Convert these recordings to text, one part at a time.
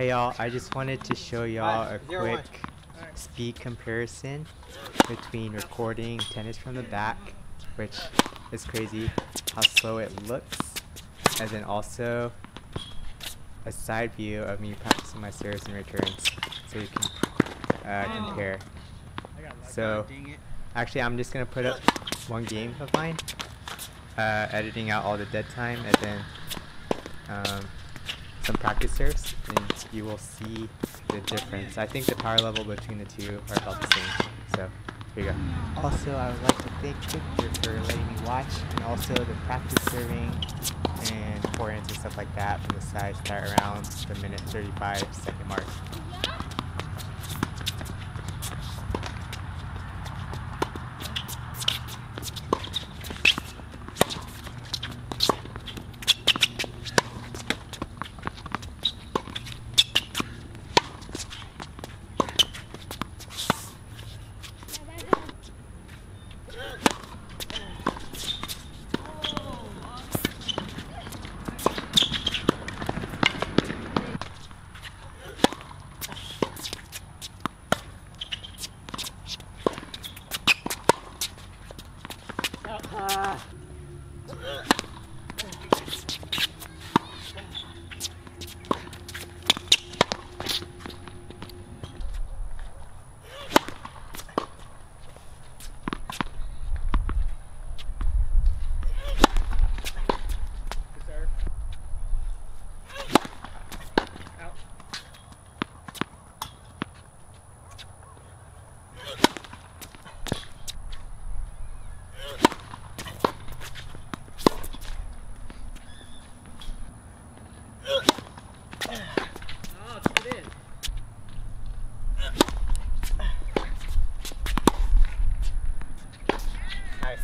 Hey y'all, I just wanted to show y'all a quick speed comparison between recording tennis from the back, which is crazy how slow it looks, and then also a side view of me practicing my serves and returns so you can uh, compare. So actually I'm just gonna put up one game of mine, uh, editing out all the dead time and then um, some practice serves and you will see the difference. I think the power level between the two are about the same. So here you go. Also, I would like to thank Victor for letting me watch and also the practice serving and forehands and stuff like that from the side start around the minute 35 second mark. Nice.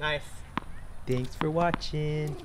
Nice. Thanks for watching.